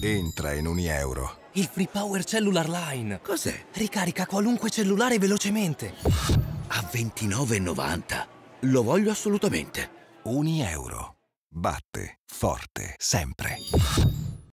Entra in Unieuro. Il Free Power Cellular Line. Cos'è? Ricarica qualunque cellulare velocemente. A 29,90. Lo voglio assolutamente. Unieuro. Batte forte sempre.